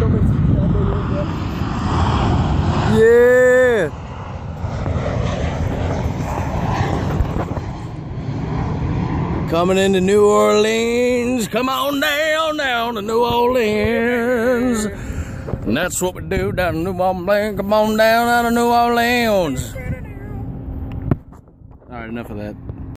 so much Yeah. Coming into New Orleans. Come on down, down to New Orleans. And that's what we do down in New Orleans. Come on down out of New Orleans. All right, enough of that.